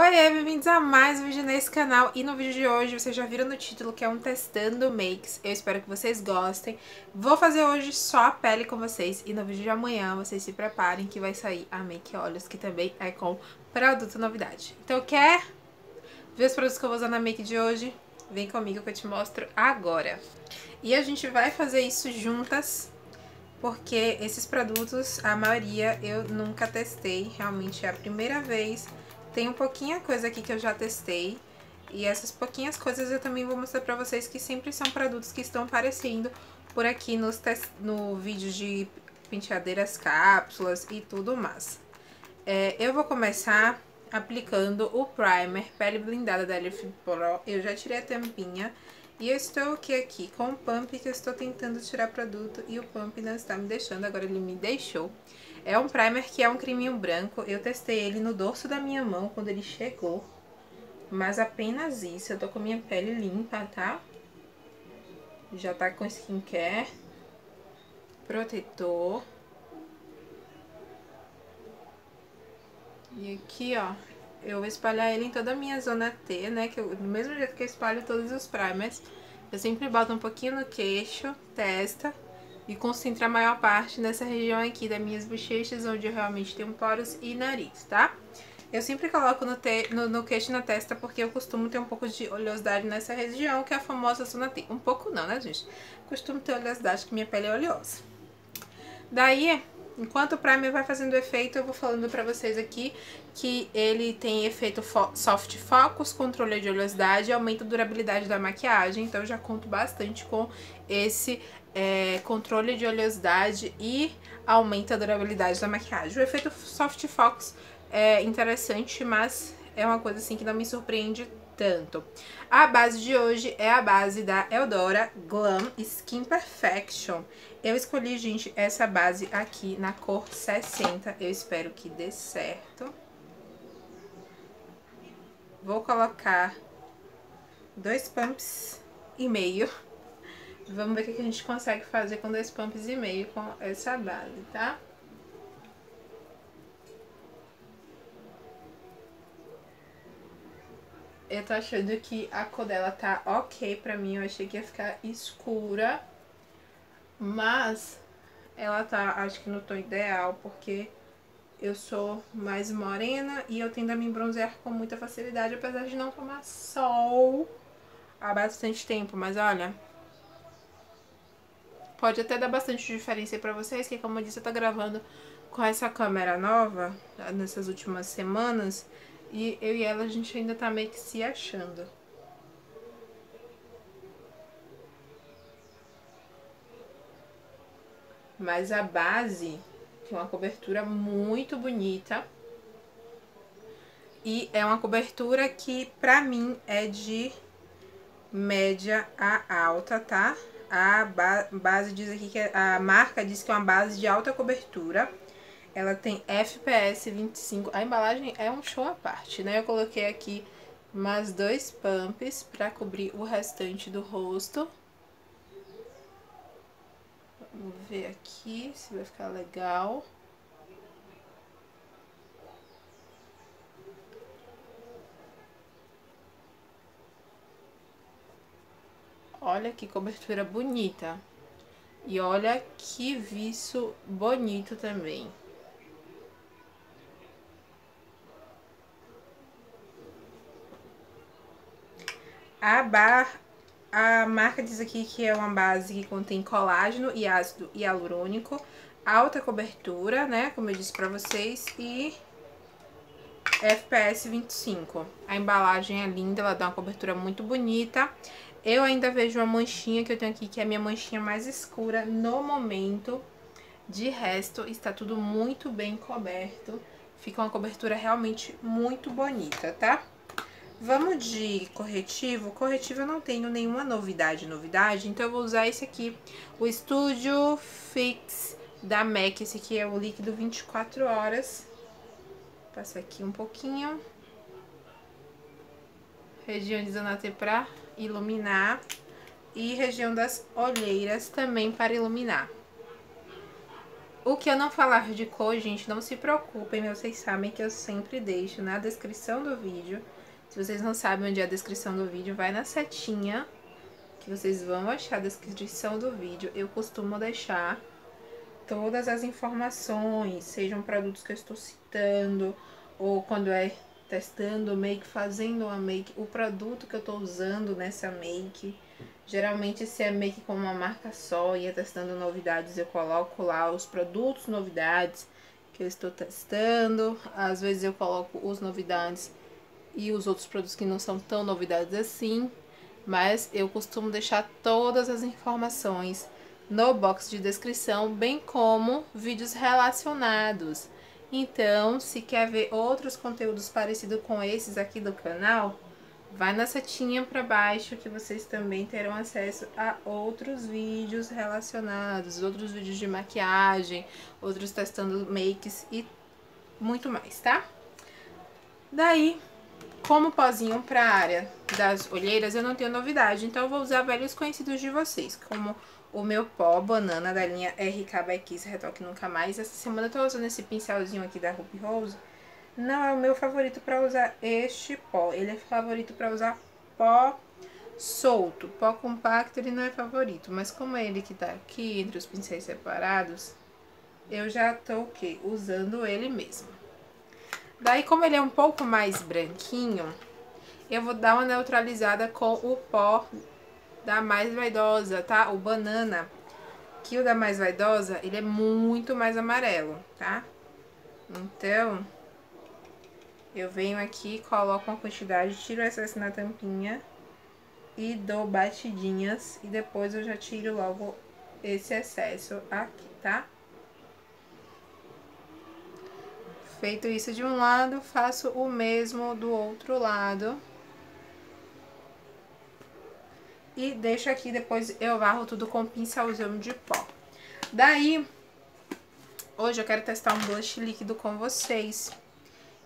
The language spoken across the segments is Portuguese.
Oi, bem-vindos a mais um vídeo nesse canal e no vídeo de hoje vocês já viram no título que é um testando makes, eu espero que vocês gostem. Vou fazer hoje só a pele com vocês e no vídeo de amanhã vocês se preparem que vai sair a make olhos que também é com produto novidade. Então quer ver os produtos que eu vou usar na make de hoje? Vem comigo que eu te mostro agora. E a gente vai fazer isso juntas porque esses produtos, a maioria eu nunca testei, realmente é a primeira vez tem um pouquinho coisa aqui que eu já testei. E essas pouquinhas coisas eu também vou mostrar pra vocês que sempre são produtos que estão aparecendo por aqui nos no vídeo de penteadeiras cápsulas e tudo mais. É, eu vou começar aplicando o primer Pele Blindada da Elif Pro. Eu já tirei a tampinha. E eu estou aqui, aqui com o pump que eu estou tentando tirar produto e o pump não está me deixando, agora ele me deixou. É um primer que é um creminho branco, eu testei ele no dorso da minha mão quando ele chegou. Mas apenas isso, eu tô com minha pele limpa, tá? Já tá com skincare, protetor. E aqui, ó, eu vou espalhar ele em toda a minha zona T, né? Que eu, do mesmo jeito que eu espalho todos os primers, eu sempre boto um pouquinho no queixo, testa e concentro a maior parte nessa região aqui das minhas bochechas, onde eu realmente tenho poros e nariz, tá? Eu sempre coloco no, te, no, no queixo e na testa porque eu costumo ter um pouco de oleosidade nessa região, que é a famosa zona T. Um pouco não, né, gente? Costumo ter oleosidade, que minha pele é oleosa. Daí, Enquanto o primer vai fazendo efeito, eu vou falando pra vocês aqui que ele tem efeito fo soft focus, controle de oleosidade e aumenta a durabilidade da maquiagem. Então eu já conto bastante com esse é, controle de oleosidade e aumenta a durabilidade da maquiagem. O efeito soft focus é interessante, mas é uma coisa assim que não me surpreende tanto. A base de hoje é a base da Eudora Glam Skin Perfection. Eu escolhi, gente, essa base aqui na cor 60. Eu espero que dê certo. Vou colocar dois pumps e meio. Vamos ver o que a gente consegue fazer com dois pumps e meio com essa base, tá? Eu tô achando que a cor dela tá ok pra mim. Eu achei que ia ficar escura. Mas ela tá, acho que no tom ideal, porque eu sou mais morena e eu tendo a me bronzear com muita facilidade, apesar de não tomar sol há bastante tempo. Mas olha, pode até dar bastante diferença pra vocês, que como eu disse, eu tô gravando com essa câmera nova nessas últimas semanas. E eu e ela, a gente ainda tá meio que se achando. Mas a base tem uma cobertura muito bonita. E é uma cobertura que, pra mim, é de média a alta, tá? A base diz aqui que é, a marca diz que é uma base de alta cobertura. Ela tem FPS 25. A embalagem é um show à parte, né? Eu coloquei aqui mais dois pumps para cobrir o restante do rosto. Vamos ver aqui se vai ficar legal. Olha que cobertura bonita. E olha que viço bonito também. A, bar, a marca diz aqui que é uma base que contém colágeno e ácido hialurônico, alta cobertura, né, como eu disse pra vocês, e FPS 25. A embalagem é linda, ela dá uma cobertura muito bonita. Eu ainda vejo uma manchinha que eu tenho aqui, que é a minha manchinha mais escura no momento. De resto, está tudo muito bem coberto. Fica uma cobertura realmente muito bonita, tá? Vamos de corretivo. Corretivo eu não tenho nenhuma novidade, novidade. Então eu vou usar esse aqui, o Studio Fix da MAC. Esse aqui é o líquido 24 horas. Passa aqui um pouquinho. Região de zona T pra iluminar. E região das olheiras também para iluminar. O que eu não falar de cor, gente, não se preocupem, vocês sabem que eu sempre deixo na descrição do vídeo. Se vocês não sabem onde é a descrição do vídeo, vai na setinha que vocês vão achar a descrição do vídeo. Eu costumo deixar todas as informações, sejam produtos que eu estou citando, ou quando é testando make, fazendo uma make, o produto que eu estou usando nessa make. Geralmente se é make com uma marca só e é testando novidades, eu coloco lá os produtos novidades que eu estou testando. Às vezes eu coloco os novidades e os outros produtos que não são tão novidades assim. Mas eu costumo deixar todas as informações no box de descrição, bem como vídeos relacionados. Então, se quer ver outros conteúdos parecidos com esses aqui do canal, vai na setinha para baixo que vocês também terão acesso a outros vídeos relacionados, outros vídeos de maquiagem, outros testando makes e muito mais, tá? Daí, como pozinho para a área das olheiras, eu não tenho novidade, então eu vou usar velhos conhecidos de vocês, como o meu pó banana da linha RK by Kiss Retoque Nunca Mais. Essa semana eu tô usando esse pincelzinho aqui da Ruby Rose. Não é o meu favorito para usar este pó. Ele é favorito para usar pó solto. Pó compacto ele não é favorito. Mas como é ele que tá aqui entre os pincéis separados, eu já tô o? Usando ele mesmo. Daí, como ele é um pouco mais branquinho, eu vou dar uma neutralizada com o pó da mais vaidosa, tá? O banana, que o da mais vaidosa, ele é muito mais amarelo, tá? Então, eu venho aqui, coloco uma quantidade, tiro o excesso na tampinha e dou batidinhas. E depois eu já tiro logo esse excesso aqui, tá? Feito isso de um lado, faço o mesmo do outro lado. E deixo aqui, depois eu varro tudo com pincelzão de pó. Daí, hoje eu quero testar um blush líquido com vocês.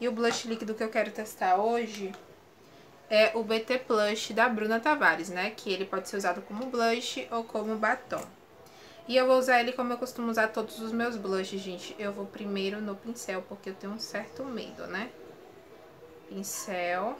E o blush líquido que eu quero testar hoje é o BT Plush da Bruna Tavares, né? Que ele pode ser usado como blush ou como batom. E eu vou usar ele como eu costumo usar todos os meus blushes, gente. Eu vou primeiro no pincel, porque eu tenho um certo medo, né? Pincel.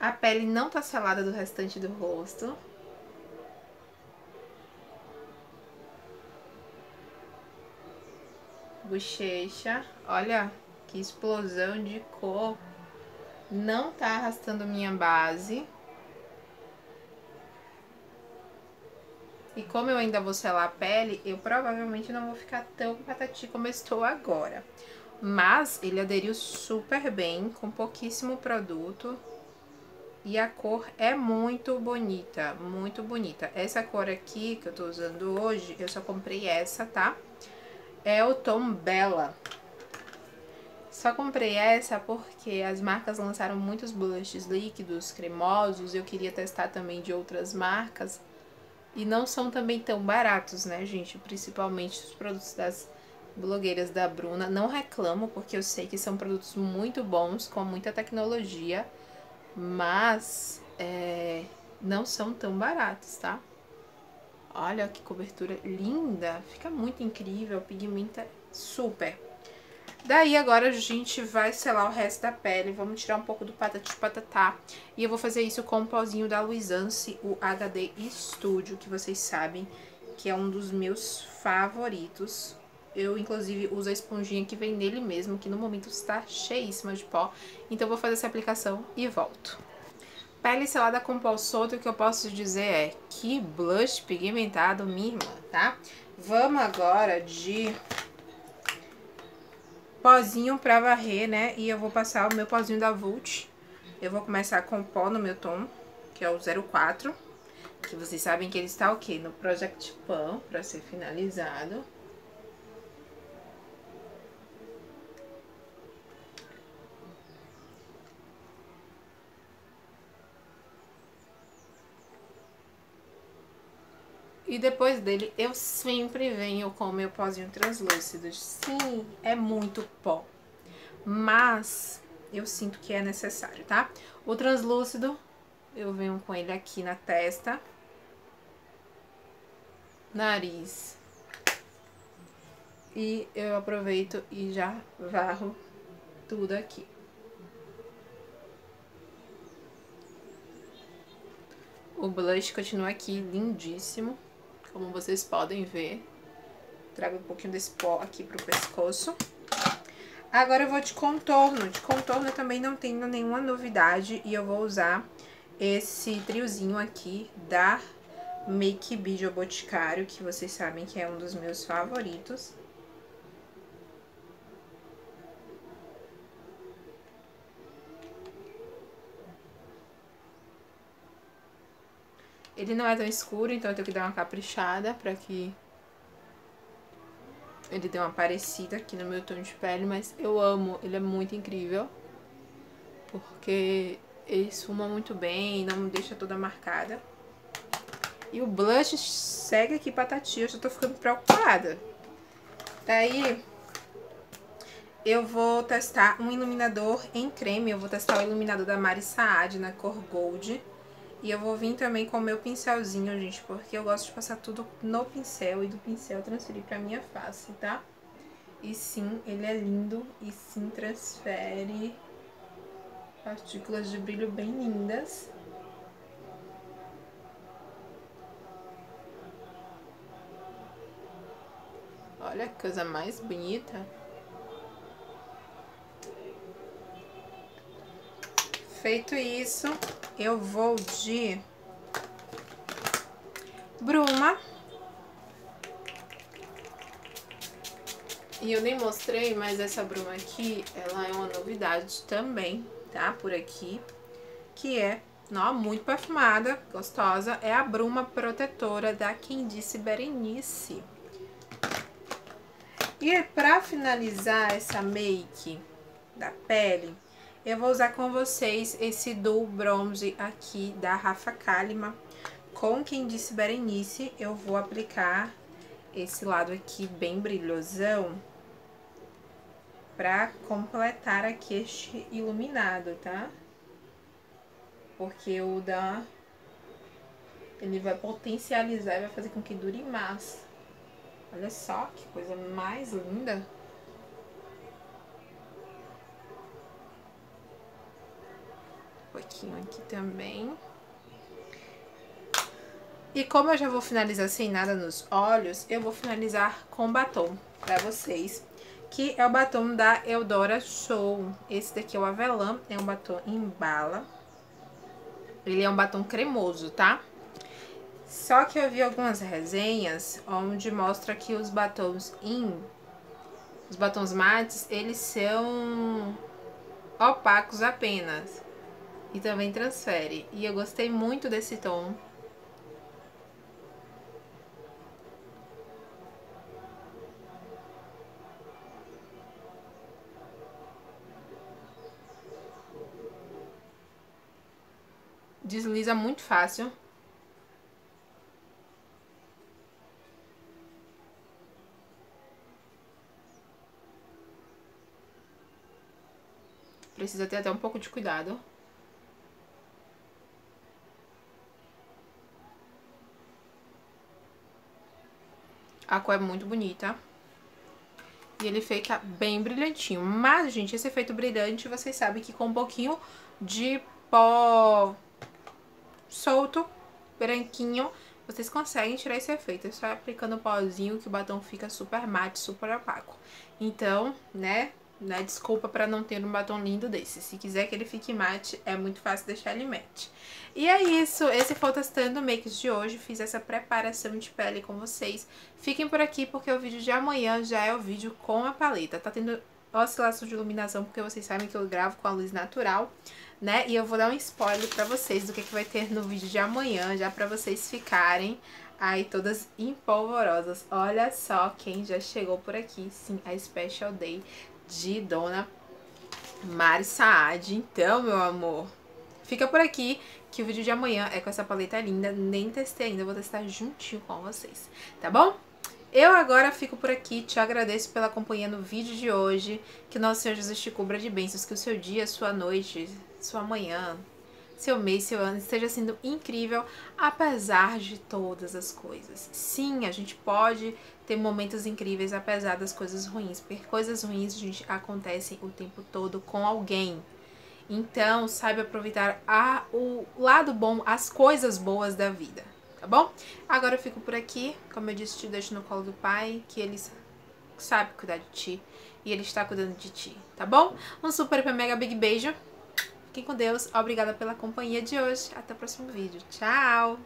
A pele não tá selada do restante do rosto. Bochecha. Olha que explosão de cor. Não tá arrastando minha base. E como eu ainda vou selar a pele, eu provavelmente não vou ficar tão patati como estou agora. Mas ele aderiu super bem, com pouquíssimo produto. E a cor é muito bonita, muito bonita. Essa cor aqui que eu tô usando hoje, eu só comprei essa, tá? É o tom Bella. Só comprei essa porque as marcas lançaram muitos blushes líquidos, cremosos. Eu queria testar também de outras marcas. E não são também tão baratos, né, gente? Principalmente os produtos das blogueiras da Bruna. Não reclamo, porque eu sei que são produtos muito bons, com muita tecnologia mas é, não são tão baratos, tá? Olha que cobertura linda, fica muito incrível, pigmenta super. Daí agora a gente vai selar o resto da pele, vamos tirar um pouco do patati patatá. E eu vou fazer isso com o pozinho da Luisance, o HD Studio, que vocês sabem que é um dos meus favoritos. Eu, inclusive, uso a esponjinha que vem nele mesmo, que no momento está cheíssima de pó. Então, vou fazer essa aplicação e volto. Pele selada com pó solto, o que eu posso dizer é que blush pigmentado, minha irmã, tá? Vamos agora de pozinho pra varrer, né? E eu vou passar o meu pozinho da Vult. Eu vou começar com pó no meu tom, que é o 04. Que vocês sabem que ele está o quê? No Project Pan, pra ser finalizado. E depois dele, eu sempre venho com o meu pozinho translúcido. Sim, é muito pó. Mas eu sinto que é necessário, tá? O translúcido, eu venho com ele aqui na testa. nariz. E eu aproveito e já varro tudo aqui. O blush continua aqui lindíssimo, como vocês podem ver. Trago um pouquinho desse pó aqui pro pescoço. Agora eu vou de contorno. De contorno também não tenho nenhuma novidade e eu vou usar esse triozinho aqui da Make Bio Boticário, que vocês sabem que é um dos meus favoritos. Ele não é tão escuro, então eu tenho que dar uma caprichada pra que ele dê uma parecida aqui no meu tom de pele, mas eu amo, ele é muito incrível. Porque ele esfuma muito bem, não me deixa toda marcada. E o blush segue aqui patati, eu já tô ficando preocupada. Daí, eu vou testar um iluminador em creme. Eu vou testar o iluminador da Mari Saad na cor Gold. E eu vou vir também com o meu pincelzinho, gente, porque eu gosto de passar tudo no pincel e do pincel transferir pra minha face, tá? E sim, ele é lindo e sim transfere partículas de brilho bem lindas. Olha que coisa mais bonita. Feito isso, eu vou de bruma. E eu nem mostrei, mas essa bruma aqui, ela é uma novidade também, tá? Por aqui, que é, ó, muito perfumada, gostosa. É a bruma protetora da Disse Berenice. E pra finalizar essa make da pele, eu vou usar com vocês esse Dual Bronze aqui da Rafa Kalima. Com quem disse Berenice, eu vou aplicar esse lado aqui bem brilhosão pra completar aqui este iluminado, tá? Porque o da... Ele vai potencializar e vai fazer com que dure mais. Olha só que coisa mais linda. Pouquinho aqui também. E como eu já vou finalizar sem nada nos olhos, eu vou finalizar com batom pra vocês. Que é o batom da Eudora Show. Esse daqui é o Avelã, é um batom em bala. Ele é um batom cremoso, tá? Só que eu vi algumas resenhas onde mostra que os batons em os batons mates, eles são opacos apenas. E também transfere. E eu gostei muito desse tom. Desliza muito fácil. Precisa ter até um pouco de cuidado. A cor é muito bonita. E ele fica bem brilhantinho. Mas, gente, esse efeito brilhante, vocês sabem que com um pouquinho de pó solto, branquinho, vocês conseguem tirar esse efeito. É só aplicando o pozinho que o batom fica super mate, super opaco. Então, né, né? Desculpa para não ter um batom lindo desse. Se quiser que ele fique mate, é muito fácil deixar ele mate. E é isso, esse foi o Testando Makes de hoje. Fiz essa preparação de pele com vocês. Fiquem por aqui porque o vídeo de amanhã já é o vídeo com a paleta. Tá tendo oscilação de iluminação porque vocês sabem que eu gravo com a luz natural, né? E eu vou dar um spoiler pra vocês do que, que vai ter no vídeo de amanhã, já pra vocês ficarem aí todas empolvorosas. Olha só quem já chegou por aqui, sim, a Special Day de Dona Mari Saad. Então, meu amor, fica por aqui que o vídeo de amanhã é com essa paleta linda. Nem testei ainda, vou testar juntinho com vocês, tá bom? Eu agora fico por aqui, te agradeço pela companhia no vídeo de hoje. Que Nosso Senhor Jesus te cubra de bênçãos, que o seu dia, sua noite, sua manhã, seu mês, seu ano esteja sendo incrível, apesar de todas as coisas. Sim, a gente pode ter momentos incríveis apesar das coisas ruins, porque coisas ruins, gente, acontecem o tempo todo com alguém. Então, saiba aproveitar a, o lado bom, as coisas boas da vida, tá bom? Agora eu fico por aqui. Como eu disse, te deixo no colo do pai, que ele sabe cuidar de ti e ele está cuidando de ti, tá bom? Um super, mega big beijo. Fiquem com Deus. Obrigada pela companhia de hoje. Até o próximo vídeo. Tchau!